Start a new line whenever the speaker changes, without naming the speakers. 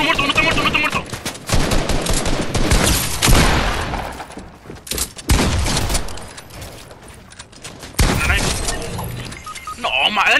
está muerto, no está muerto, no está muerto. No, madre.